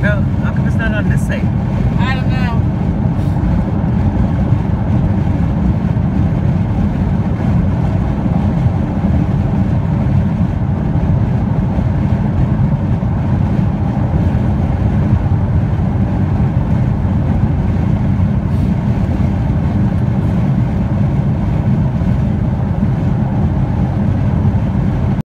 I go, how come it's not on this side?